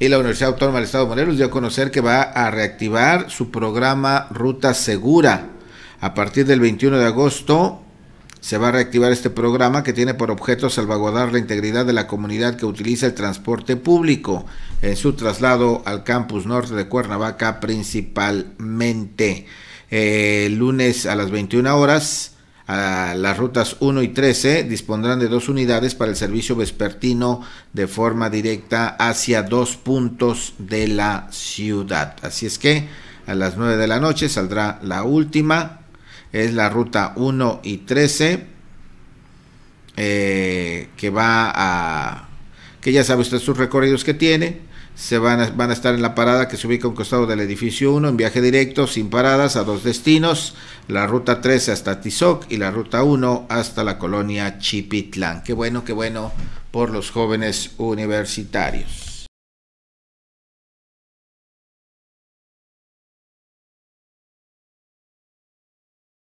y la Universidad Autónoma del Estado de Morelos dio a conocer que va a reactivar su programa Ruta Segura. A partir del 21 de agosto se va a reactivar este programa que tiene por objeto salvaguardar la integridad de la comunidad que utiliza el transporte público en su traslado al campus norte de Cuernavaca principalmente. Eh, lunes a las 21 horas las rutas 1 y 13 dispondrán de dos unidades para el servicio vespertino de forma directa hacia dos puntos de la ciudad. Así es que a las 9 de la noche saldrá la última, es la ruta 1 y 13, eh, que va a, que ya sabe usted sus recorridos que tiene, se van a, van a estar en la parada que se ubica a un costado del edificio 1 en viaje directo sin paradas a dos destinos, la ruta 13 hasta Tizoc y la ruta 1 hasta la colonia Chipitlán. Qué bueno, qué bueno por los jóvenes universitarios.